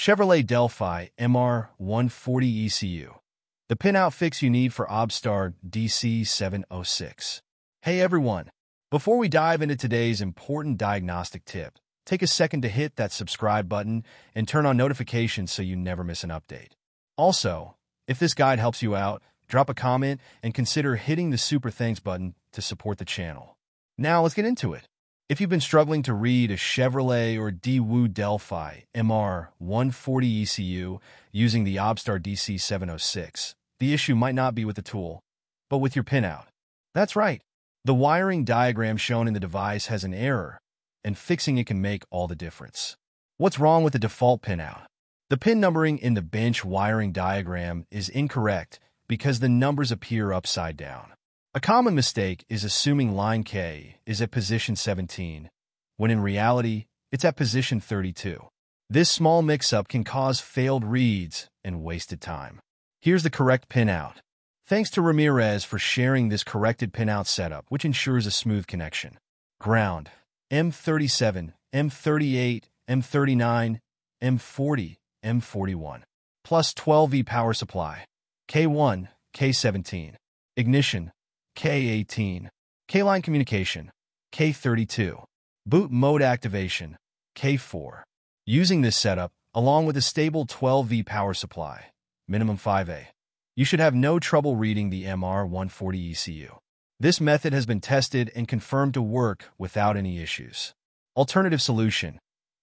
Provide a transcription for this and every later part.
Chevrolet Delphi MR140 ECU. The pinout fix you need for OBDSTAR DC706. Hey everyone! Before we dive into today's important diagnostic tip, take a second to hit that subscribe button and turn on notifications so you never miss an update. Also, if this guide helps you out, drop a comment and consider hitting the super thanks button to support the channel. Now let's get into it. If you've been struggling to read a Chevrolet or Daewoo Delphi MR 140 ECU using the OBDSTAR DC706, the issue might not be with the tool, but with your pinout. That's right. The wiring diagram shown in the device has an error, and fixing it can make all the difference. What's wrong with the default pinout? The pin numbering in the bench wiring diagram is incorrect because the numbers appear upside down. A common mistake is assuming line K is at position 17, when in reality, it's at position 32. This small mix-up can cause failed reads and wasted time. Here's the correct pinout. Thanks to Ramirez for sharing this corrected pinout setup, which ensures a smooth connection. Ground, M37, M38, M39, M40, M41. Plus 12V power supply. K1, K17. Ignition, K18. K-line communication, K32. Boot mode activation, K4. Using this setup, along with a stable 12V power supply, minimum 5A. You should have no trouble reading the MR140 ECU. This method has been tested and confirmed to work without any issues. Alternative solution,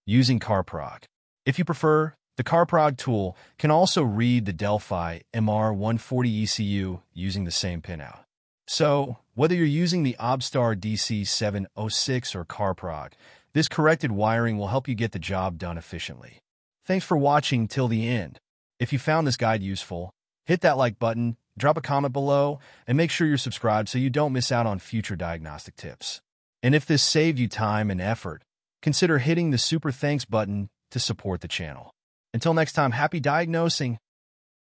using CarProg. If you prefer, the CarProg tool can also read the Delphi MR140 ECU using the same pinout. So, whether you're using the OBDSTAR DC706 or CarProg, this corrected wiring will help you get the job done efficiently. Thanks for watching till the end. If you found this guide useful, hit that like button, drop a comment below, and make sure you're subscribed so you don't miss out on future diagnostic tips. And if this saved you time and effort, consider hitting the super thanks button to support the channel. Until next time, happy diagnosing!